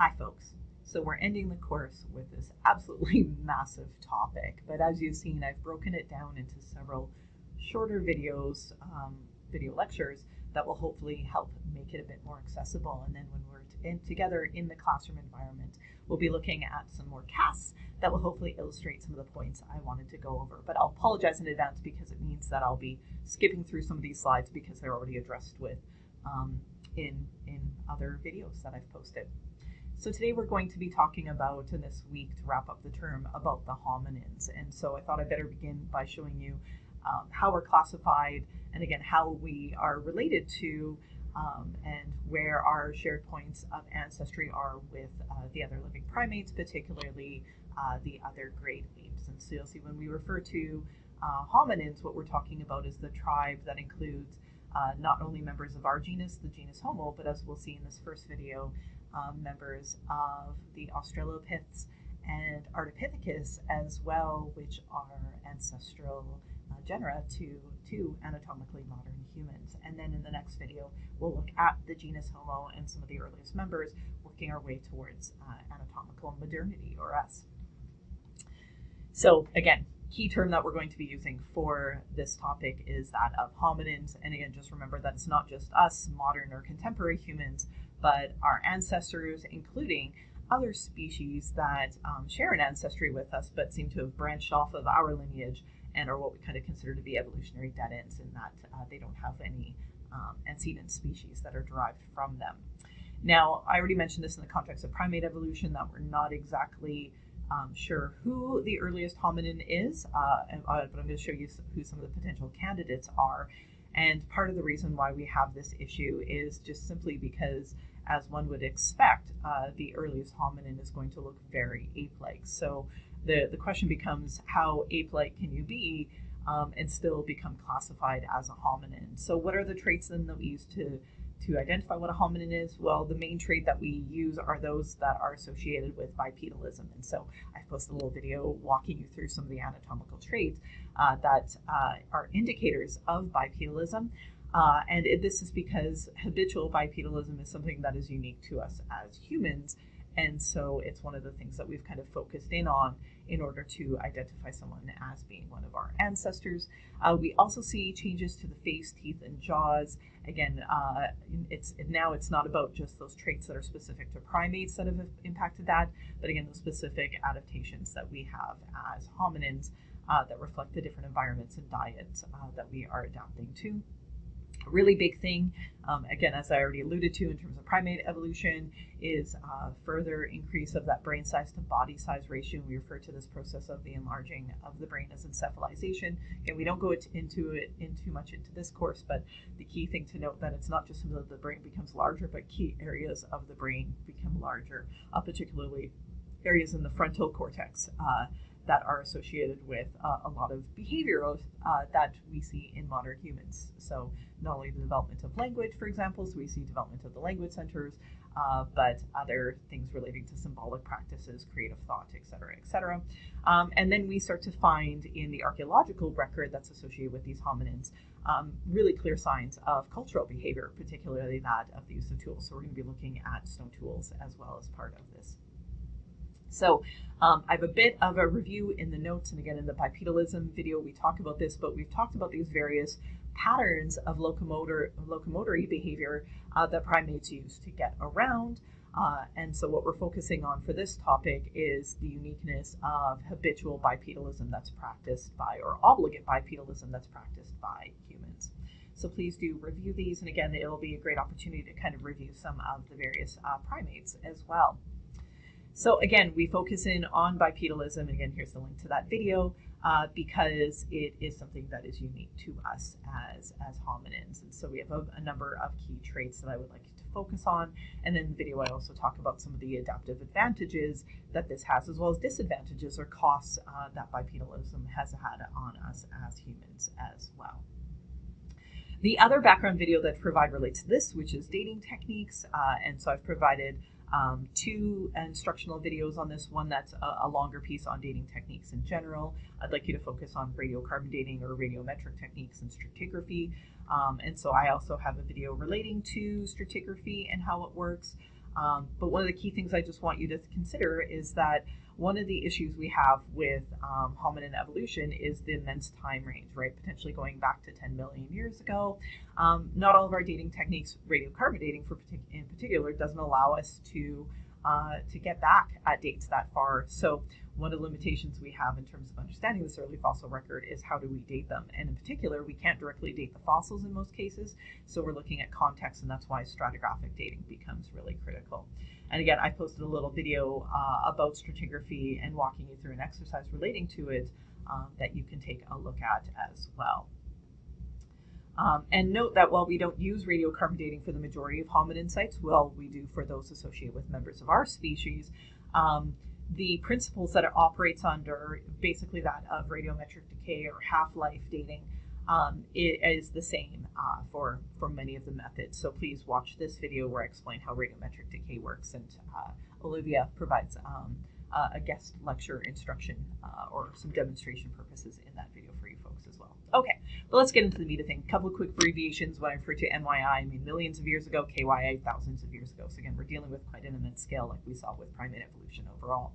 Hi, folks. So we're ending the course with this absolutely massive topic, but as you've seen, I've broken it down into several shorter videos, um, video lectures that will hopefully help make it a bit more accessible. And then when we're in, together in the classroom environment, we'll be looking at some more casts that will hopefully illustrate some of the points I wanted to go over. But I'll apologize in advance because it means that I'll be skipping through some of these slides because they're already addressed with um, in, in other videos that I've posted. So today we're going to be talking about, in this week to wrap up the term, about the hominins. And so I thought I'd better begin by showing you um, how we're classified and again how we are related to um, and where our shared points of ancestry are with uh, the other living primates, particularly uh, the other great apes. And so you'll see when we refer to uh, hominins, what we're talking about is the tribe that includes uh, not only members of our genus, the genus Homo, but as we'll see in this first video, um, members of the Australopiths and Ardipithecus as well, which are ancestral uh, genera to, to anatomically modern humans. And then in the next video, we'll look at the genus Homo and some of the earliest members, working our way towards uh, anatomical modernity or us. So again, key term that we're going to be using for this topic is that of hominins. And again, just remember that it's not just us, modern or contemporary humans, but our ancestors, including other species that um, share an ancestry with us but seem to have branched off of our lineage and are what we kind of consider to be evolutionary dead ends in that uh, they don't have any um, antecedent species that are derived from them. Now, I already mentioned this in the context of primate evolution that we're not exactly um, sure who the earliest hominin is, uh, uh, but I'm going to show you who some of the potential candidates are. And part of the reason why we have this issue is just simply because, as one would expect, uh, the earliest hominin is going to look very ape-like. So the, the question becomes, how ape-like can you be um, and still become classified as a hominin? So what are the traits then that we use to to identify what a hominin is? Well, the main trait that we use are those that are associated with bipedalism. And so I've posted a little video walking you through some of the anatomical traits uh, that uh, are indicators of bipedalism. Uh, and it, this is because habitual bipedalism is something that is unique to us as humans. And so it's one of the things that we've kind of focused in on in order to identify someone as being one of our ancestors. Uh, we also see changes to the face, teeth, and jaws. Again, uh, it's now it's not about just those traits that are specific to primates that have impacted that, but again, those specific adaptations that we have as hominins uh, that reflect the different environments and diets uh, that we are adapting to really big thing, um, again, as I already alluded to in terms of primate evolution, is uh, further increase of that brain size to body size ratio. We refer to this process of the enlarging of the brain as encephalization. Again, we don't go into it in too much into this course, but the key thing to note that it's not just that the brain becomes larger, but key areas of the brain become larger, uh, particularly areas in the frontal cortex. Uh, that are associated with uh, a lot of behavioral uh, that we see in modern humans. So not only the development of language, for example, so we see development of the language centers, uh, but other things relating to symbolic practices, creative thought, etc., etc. Um, and then we start to find in the archaeological record that's associated with these hominins um, really clear signs of cultural behavior, particularly that of the use of tools. So we're going to be looking at stone tools as well as part of this. So um, I have a bit of a review in the notes, and again in the bipedalism video we talk about this, but we've talked about these various patterns of locomotor locomotory behavior uh, that primates use to get around. Uh, and so what we're focusing on for this topic is the uniqueness of habitual bipedalism that's practiced by, or obligate bipedalism that's practiced by humans. So please do review these, and again, it'll be a great opportunity to kind of review some of the various uh, primates as well. So again, we focus in on bipedalism, and again, here's the link to that video, uh, because it is something that is unique to us as, as hominins. And so we have a, a, number of key traits that I would like to focus on. And then the video, I also talk about some of the adaptive advantages that this has, as well as disadvantages or costs uh, that bipedalism has had on us as humans as well. The other background video that I provide relates to this, which is dating techniques. Uh, and so I've provided um, two instructional videos on this one that's a, a, longer piece on dating techniques in general. I'd like you to focus on radiocarbon dating or radiometric techniques and stratigraphy. Um, and so I also have a video relating to stratigraphy and how it works. Um, but one of the key things I just want you to consider is that one of the issues we have with um, hominin evolution is the immense time range, right? Potentially going back to 10 million years ago. Um, not all of our dating techniques, radiocarbon dating for partic- in particular, doesn't allow us to uh, to get back at dates that far. So one of the limitations we have in terms of understanding this early fossil record is how do we date them? And in particular, we can't directly date the fossils in most cases. So we're looking at context, and that's why stratigraphic dating becomes really critical. And again, I posted a little video uh, about stratigraphy and walking you through an exercise relating to it um, that you can take a look at as well. Um, and note that while we don't use radiocarbon dating for the majority of hominin sites, well, we do for those associated with members of our species, um, the principles that it operates under, basically that of radiometric decay or half-life dating, um, is the same uh, for, for many of the methods. So please watch this video where I explain how radiometric decay works, and uh, Olivia provides um, a guest lecture instruction uh, or some demonstration purposes in that video for you folks as well. Okay, but let's get into the meat of things. A couple of quick abbreviations. When I refer to MYA, I mean millions of years ago, KYA, thousands of years ago. So again, we're dealing with quite an immense scale like we saw with primate evolution overall.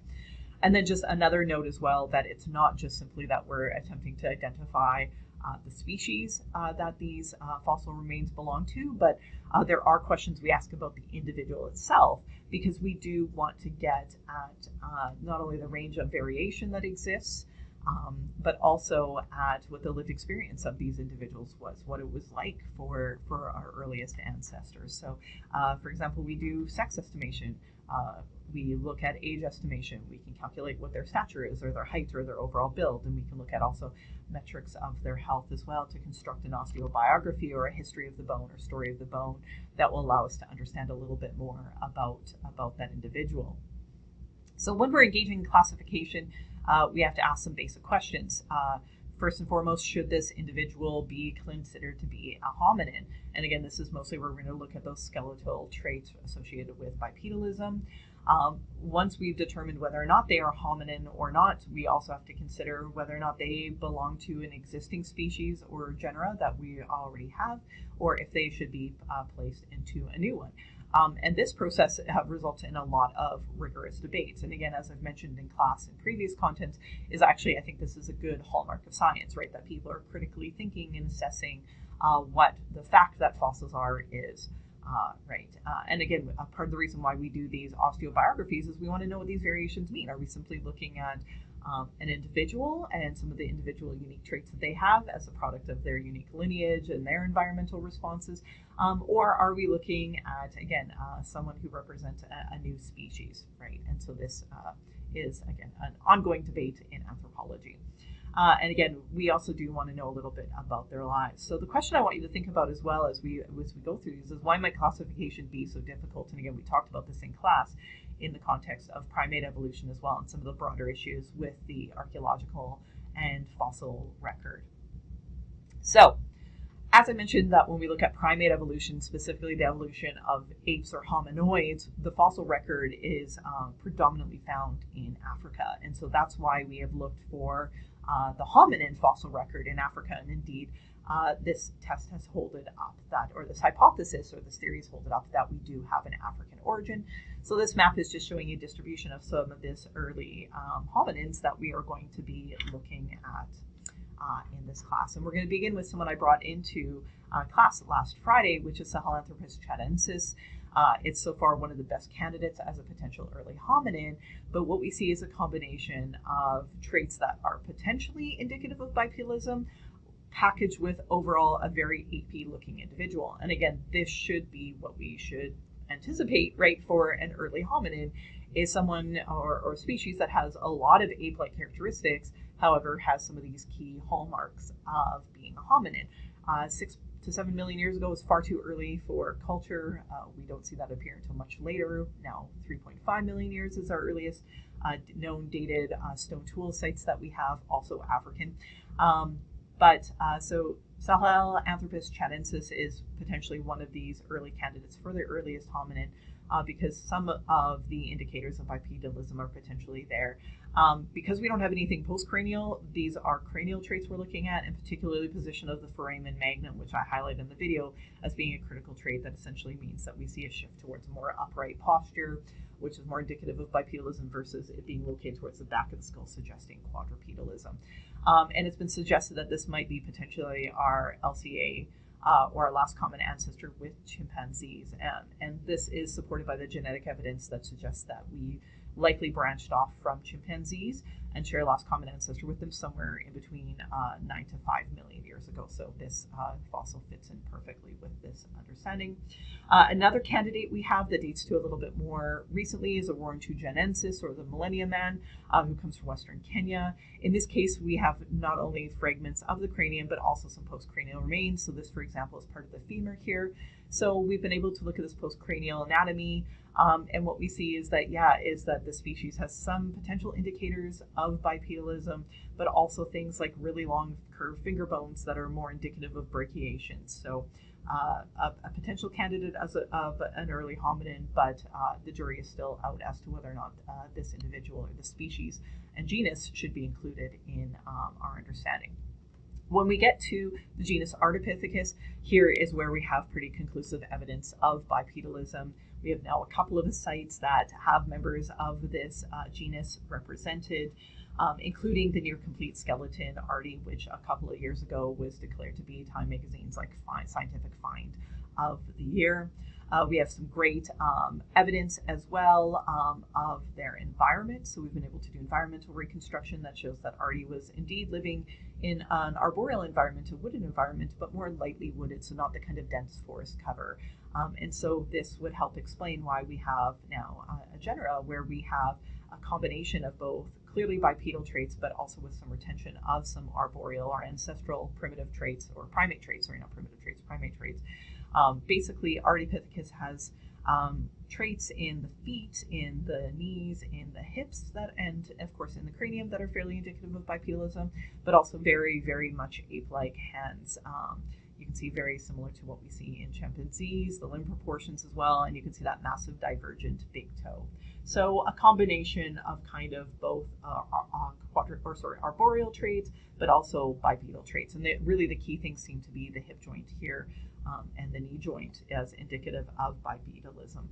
And then just another note as well that it's not just simply that we're attempting to identify uh, the species uh, that these uh, fossil remains belong to, but uh, there are questions we ask about the individual itself because we do want to get at uh, not only the range of variation that exists, um, but also at what the lived experience of these individuals was, what it was like for, for our earliest ancestors. So, uh, for example, we do sex estimation. Uh, we look at age estimation. We can calculate what their stature is, or their height, or their overall build, and we can look at also metrics of their health as well to construct an osteobiography or a history of the bone or story of the bone that will allow us to understand a little bit more about about that individual. So when we're engaging in classification, uh, we have to ask some basic questions. Uh, first and foremost, should this individual be considered to be a hominin? And again, this is mostly where we're going to look at those skeletal traits associated with bipedalism. Um, once we've determined whether or not they are hominin or not, we also have to consider whether or not they belong to an existing species or genera that we already have, or if they should be uh, placed into a new one. Um, and this process results in a lot of rigorous debates. And again, as I've mentioned in class and previous content, is actually I think this is a good hallmark of science, right? That people are critically thinking and assessing uh, what the fact that fossils are is. Uh, right. Uh, and again, part of the reason why we do these osteobiographies is we want to know what these variations mean. Are we simply looking at um, an individual and some of the individual unique traits that they have as a product of their unique lineage and their environmental responses? Um, or are we looking at, again, uh, someone who represents a, a, new species, right? And so this uh, is, again, an ongoing debate in anthropology. Uh, and again, we also do want to know a little bit about their lives. So the question I want you to think about as well as we as we go through these is why might classification be so difficult? And again, we talked about this in class in the context of primate evolution as well, and some of the broader issues with the archaeological and fossil record. So, as I mentioned, that when we look at primate evolution, specifically the evolution of apes or hominoids, the fossil record is um, predominantly found in Africa, and so that's why we have looked for uh, the hominin fossil record in Africa. And indeed, uh, this test has holded up that, or this hypothesis or this theory has holded up that we do have an African origin. So this map is just showing a distribution of some of this early um, hominins that we are going to be looking at uh, in this class. And we're going to begin with someone I brought into uh, class last Friday, which is Sahelanthropus tchadensis. Uh, it's so far one of the best candidates as a potential early hominin, but what we see is a combination of traits that are potentially indicative of bipedalism, packaged with overall a very apey looking individual. And again, this should be what we should anticipate, right, for an early hominin is someone or, or species that has a lot of ape-like characteristics, however, has some of these key hallmarks of being a hominin. Uh, six to seven million years ago is far too early for culture. Uh, we don't see that appear until much later. Now, 3.5 million years is our earliest uh, known dated uh, stone tool sites that we have, also African. Um, but uh, so Sahelanthropus tchadensis is potentially one of these early candidates for the earliest hominin. uh, because some of the indicators of bipedalism are potentially there. Um, because we don't have anything postcranial, these are cranial traits we're looking at, and particularly position of the foramen magnum, which I highlight in the video as being a critical trait that essentially means that we see a shift towards a more upright posture, which is more indicative of bipedalism versus it being located towards the back of the skull, suggesting quadrupedalism. Um, and it's been suggested that this might be potentially our LCA uh, or our last common ancestor with chimpanzees. And, and this is supported by the genetic evidence that suggests that we likely branched off from chimpanzees and share a last common ancestor with them somewhere in between uh, 9 to 5 million years ago. So this uh, fossil fits in perfectly with this understanding. Uh, another candidate we have that dates to a little bit more recently is Orrorin tugenensis or the Millennium Man, uh, who comes from Western Kenya. In this case, we have not only fragments of the cranium, but also some postcranial remains. So this, for example, is part of the femur here. So we've been able to look at this postcranial anatomy. Um, and what we see is that, yeah, is that the species has some potential indicators of bipedalism, but also things like really long curved finger bones that are more indicative of brachiation. So uh, a, a, potential candidate as a, of an early hominin, but uh, the jury is still out as to whether or not uh, this individual or the species and genus should be included in um, our understanding. When we get to the genus Ardipithecus, here is where we have pretty conclusive evidence of bipedalism. We have now a couple of sites that have members of this uh, genus represented, um, including the near complete skeleton Ardi, which a couple of years ago was declared to be Time Magazine's like scientific find of the year. Uh, we have some great um, evidence as well um, of their environment. So we've been able to do environmental reconstruction that shows that Ardi was indeed living in an arboreal environment, a wooded environment, but more lightly wooded, so not the kind of dense forest cover. Um, and so this would help explain why we have now a genera where we have a combination of both clearly bipedal traits, but also with some retention of some arboreal or ancestral primitive traits or primate traits, sorry, not primitive traits, primate traits. Um, basically, Ardipithecus has um, traits in the feet, in the knees, in the hips, that, and of course in the cranium that are fairly indicative of bipedalism, but also very, very much ape-like hands. Um, you can see very similar to what we see in chimpanzees, the limb proportions as well, and you can see that massive divergent big toe. So a combination of kind of both uh, quadri- or sorry arboreal traits, but also bipedal traits. And they, really the key things seem to be the hip joint here um, and the knee joint as indicative of bipedalism.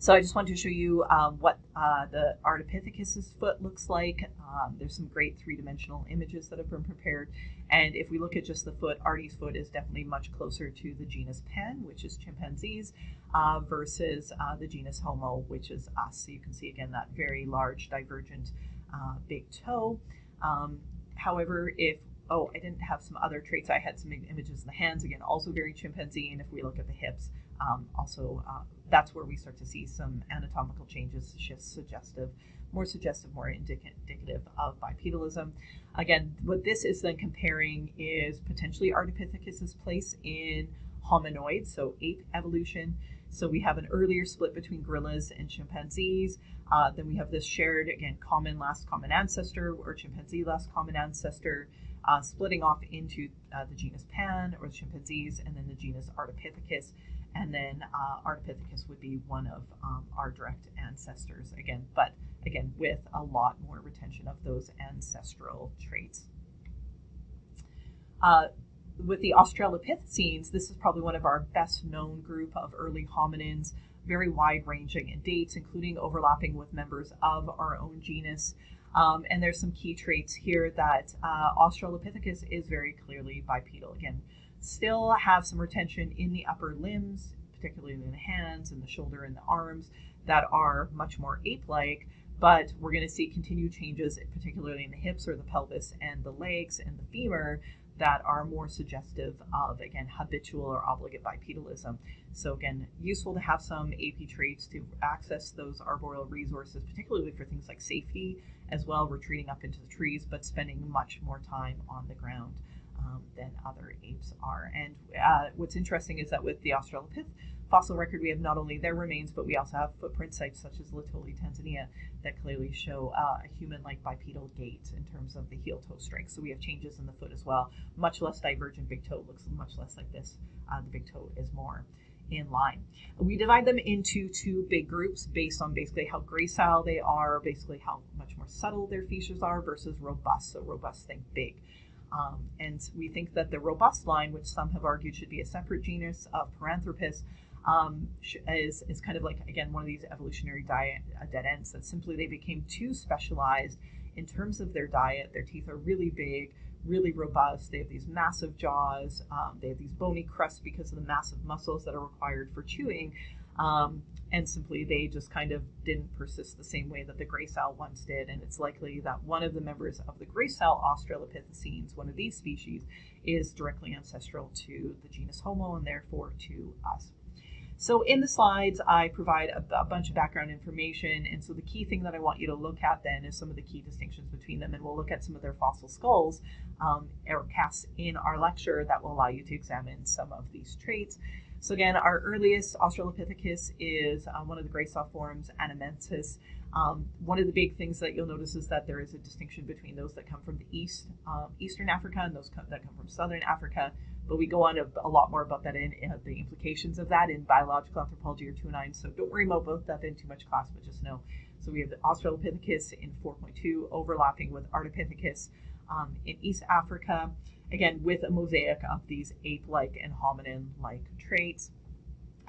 So I just wanted to show you um, what uh, the Ardipithecus's foot looks like. Um, there's some great three-dimensional images that have been prepared. And if we look at just the foot, Ardi's foot is definitely much closer to the genus Pan, which is chimpanzees, uh, versus uh, the genus Homo, which is us. So you can see again that very large divergent uh, big toe. Um, however, if oh, I didn't have some other traits. I had some images of the hands, again, also very chimpanzee. And if we look at the hips, um, also uh, that's where we start to see some anatomical changes, shifts suggestive, more suggestive, more indica- indicative of bipedalism. Again, what this is then comparing is potentially Ardipithecus's place in hominoids, so ape evolution. So we have an earlier split between gorillas and chimpanzees. Uh, then we have this shared, again, common last common ancestor or chimpanzee last common ancestor uh, splitting off into uh, the genus Pan or the chimpanzees, and then the genus Ardipithecus. And then uh, Ardipithecus would be one of um, our direct ancestors again, but again, with a lot more retention of those ancestral traits. Uh, with the Australopithecines, this is probably one of our best known group of early hominins, very wide ranging in dates, including overlapping with members of our own genus. Um, and there's some key traits here that uh, Australopithecus is very clearly bipedal. Again, still have some retention in the upper limbs, particularly in the hands and the shoulder and the arms, that are much more ape-like. But we're going to see continued changes, particularly in the hips or the pelvis and the legs and the femur, that are more suggestive of, again, habitual or obligate bipedalism. So, again, useful to have some AP traits to access those arboreal resources, particularly for things like safety, as well, retreating up into the trees, but spending much more time on the ground. Um, than other apes are. And uh, what's interesting is that with the Australopith fossil record, we have not only their remains, but we also have footprint sites such as Laetoli, Tanzania, that clearly show uh, a human-like bipedal gait in terms of the heel-toe strength. So we have changes in the foot as well. Much less divergent big toe looks much less like this. Uh, the big toe is more in line. We divide them into two big groups based on basically how gracile they are, basically how much more subtle their features are versus robust. So robust, think big. Um, and we think that the robust line, which some have argued should be a separate genus of Paranthropus, um, is, is kind of like, again, one of these evolutionary diet, uh, dead ends that simply they became too specialized in terms of their diet. Their teeth are really big, really robust. They have these massive jaws. Um, they have these bony crusts because of the massive muscles that are required for chewing. Um, and simply they just kind of didn't persist the same way that the gray gracile once did. And it's likely that one of the members of the gray gracile Australopithecines, one of these species, is directly ancestral to the genus Homo and therefore to us. So in the slides, I provide a, a, bunch of background information. And so the key thing that I want you to look at then is some of the key distinctions between them. And we'll look at some of their fossil skulls um, or casts in our lecture that will allow you to examine some of these traits. So again, our earliest Australopithecus is uh, one of the gracile forms, Anamensis. Um, one of the big things that you'll notice is that there is a distinction between those that come from the east, um, eastern Africa, and those that come from southern Africa. But we go on a, a lot more about that in, in, the implications of that in biological anthropology or 209. So don't worry about that in too much class, but just know. So we have the Australopithecus in 4.2 overlapping with Ardipithecus um, in East Africa, again with a mosaic of these ape-like and hominin-like traits.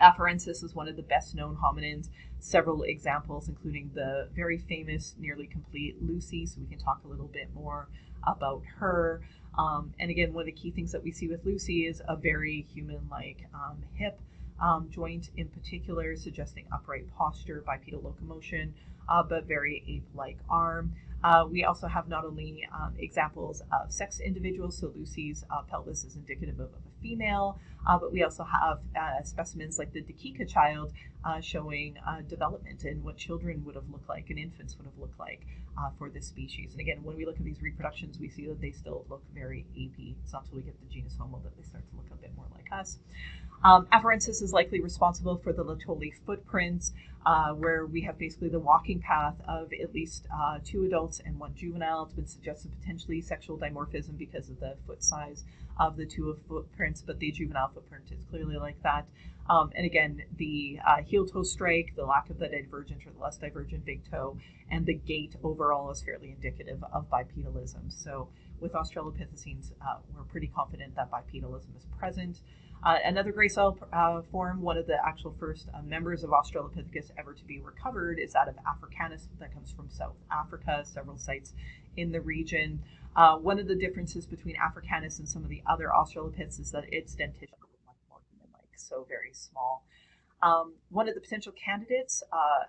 Afarensis is one of the best known hominins. Several examples, including the very famous, nearly complete Lucy. So we can talk a little bit more about her. Um, and again, one of the key things that we see with Lucy is a very human like um, hip um, joint in particular, suggesting upright posture, bipedal locomotion, uh, but very ape like arm. Uh, we also have not only um, examples of sex individuals, so Lucy's uh, pelvis is indicative of, a female, uh, but we also have uh, specimens like the Dikika child uh, showing uh, development and what children would have looked like and infants would have looked like for this species. And again, when we look at these reproductions, we see that they still look very apy. It's not until we get the genus Homo that they start to look a bit more like us. Um, Afarensis is likely responsible for the Laetoli footprints, uh, where we have basically the walking path of at least uh, two adults and one juvenile. It's been suggested potentially sexual dimorphism because of the foot size of the two footprints, but the juvenile footprint is clearly like that. Um, and again, the uh, heel toe strike, the lack of the divergent or the less divergent big toe, and the gait overall is fairly indicative of bipedalism. So with Australopithecines, uh, we're pretty confident that bipedalism is present. Uh, another gracile uh, form, one of the actual first uh, members of Australopithecus ever to be recovered, is that of Africanus that comes from South Africa, several sites in the region. Uh, one of the differences between Africanus and some of the other Australopiths is that its dentition is much more human-like, so very small. Um, one of the potential candidates uh,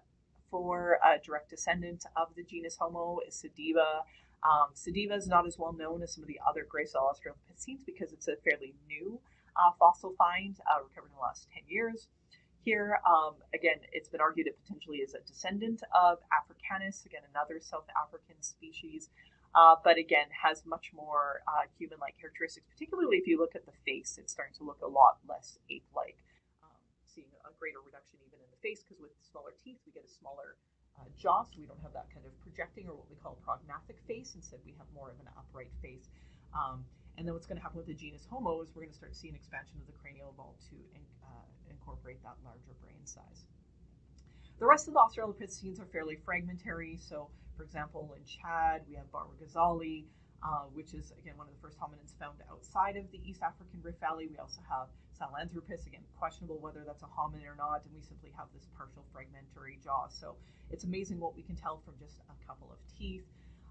for a direct descendant of the genus Homo is Sediba. Um, Sediba is not as well known as some of the other gracile Australopithecines because it's a fairly new uh, fossil find uh, recovered in the last 10 years. Here, um, again, it's been argued it potentially is a descendant of Africanus, again, another South African species, uh, but again, has much more uh, human like characteristics, particularly if you look at the face, it's starting to look a lot less ape like. Um, seeing a greater reduction even in the face, because with smaller teeth, we get a smaller uh, jaw, so we don't have that kind of projecting or what we call prognathic face. Instead, we have more of an upright face. Um, and then what's going to happen with the genus Homo is we're going to start seeing expansion of the cranial vault to uh, incorporate that larger brain size. The rest of the Australopithecines are fairly fragmentary. So, for example, in Chad, we have Bahr-Ghazali, uh, which is, again, one of the first hominins found outside of the East African Rift Valley. We also have Sahelanthropus, again, questionable whether that's a hominin or not, and we simply have this partial fragmentary jaw. So it's amazing what we can tell from just a couple of teeth.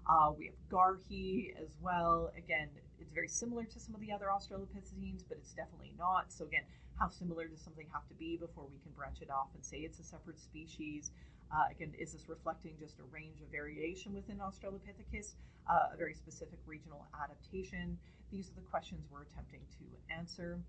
Uh, we have Garhi as well. Again, it's very similar to some of the other Australopithecines, but it's definitely not. So again, how similar does something have to be before we can branch it off and say it's a separate species? Uh, again, is this reflecting just a range of variation within Australopithecus, uh, a very specific regional adaptation? These are the questions we're attempting to answer.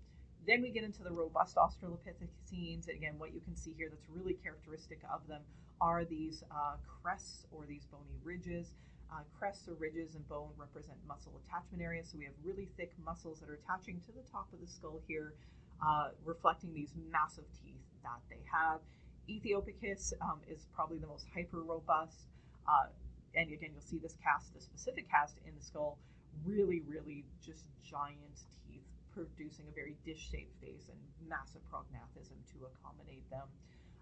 Then we get into the robust Australopithecines. Again, what you can see here that's really characteristic of them are these uh, crests or these bony ridges. Uh, crests or ridges and bone represent muscle attachment areas. So we have really thick muscles that are attaching to the top of the skull here, uh, reflecting these massive teeth that they have. Ethiopicus um, is probably the most hyper robust. Uh, and again, you'll see this cast, the specific cast in the skull, really, really just giant teeth, producing a very dish-shaped face and massive prognathism to accommodate them.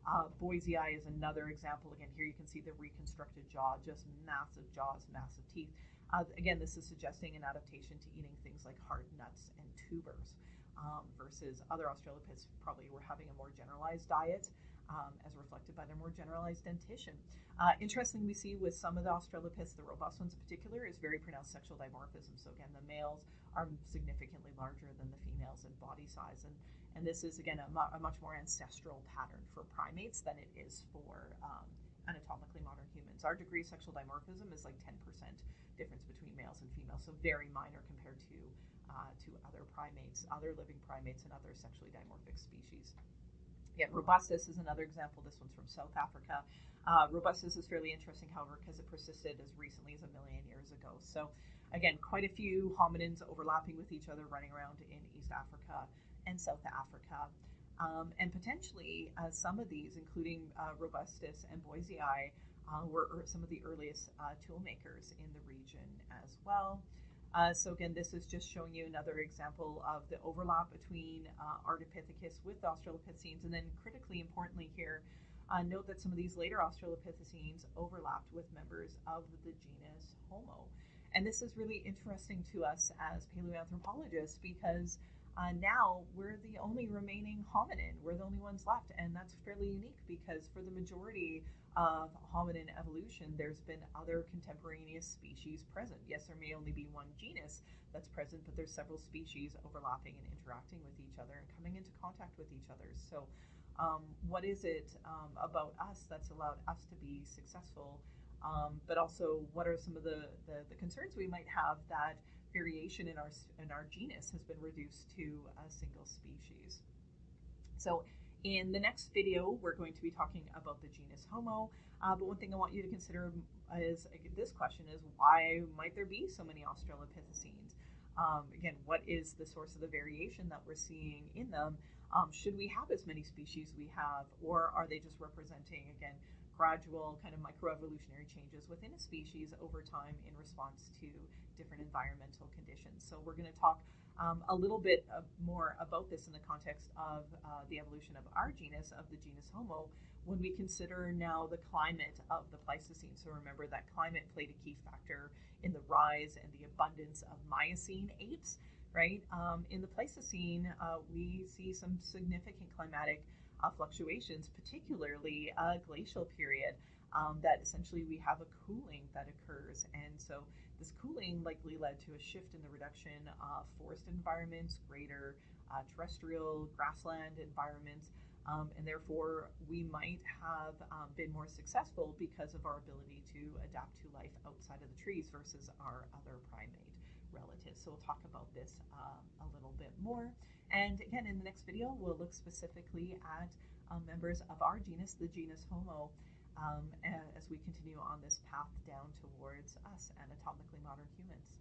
Uh, Boisei is another example. Again, here you can see the reconstructed jaw, just massive jaws, massive teeth. Uh, again, this is suggesting an adaptation to eating things like hard nuts and tubers um, versus other Australopiths probably were having a more generalized diet um, as reflected by their more generalized dentition. Uh, interesting, we see with some of the Australopiths, the robust ones in particular, is very pronounced sexual dimorphism. So again, the males are significantly larger than the females in body size, and and this is again a, mu- a much more ancestral pattern for primates than it is for um, anatomically modern humans. Our degree of sexual dimorphism is like 10% difference between males and females, so very minor compared to uh, to other primates, other living primates, and other sexually dimorphic species. Again, robustus is another example. This one's from South Africa. Uh, robustus is fairly interesting, however, because it persisted as recently as a million years ago. So, again, quite a few hominins overlapping with each other running around in East Africa and South Africa. Um, and potentially, uh, some of these, including uh, Robustus and Boisei, uh, were some of the earliest uh, tool makers in the region as well. Uh, so again, this is just showing you another example of the overlap between uh, Ardipithecus with Australopithecines, and then critically importantly here, note that some of these later Australopithecines overlapped with members of the genus Homo. And this is really interesting to us as paleoanthropologists because uh, now we're the only remaining hominin. We're the only ones left, and that's fairly unique because for the majority of hominin evolution, there's been other contemporaneous species present. Yes, there may only be one genus that's present, but there's several species overlapping and interacting with each other and coming into contact with each other. So, um, what is it um, about us that's allowed us to be successful? Um, but also, what are some of the, the, the concerns we might have that variation in our in our genus has been reduced to a single species. So in the next video, we're going to be talking about the genus Homo. Uh, but one thing I want you to consider is this question is why might there be so many Australopithecines? Um, again, what is the source of the variation that we're seeing in them? Um, should we have as many species we have, or are they just representing, again, gradual kind of microevolutionary changes within a species over time in response to different environmental conditions. So we're going to talk um, a little bit more about this in the context of uh, the evolution of our genus, of the genus Homo, when we consider now the climate of the Pleistocene. So remember that climate played a key factor in the rise and the abundance of Miocene apes, right? Um, in the Pleistocene, uh, we see some significant climatic uh, fluctuations, particularly a glacial period, um, that essentially we have a cooling that occurs. And so this cooling likely led to a shift in the reduction of forest environments, greater uh, terrestrial grassland environments. Um, and therefore, we might have um, been more successful because of our ability to adapt to life outside of the trees versus our other primate relatives. So we'll talk about this um, a little bit more. And again, in the next video, we'll look specifically at um, members of our genus, the genus Homo, um, as we continue on this path down towards us, anatomically modern humans.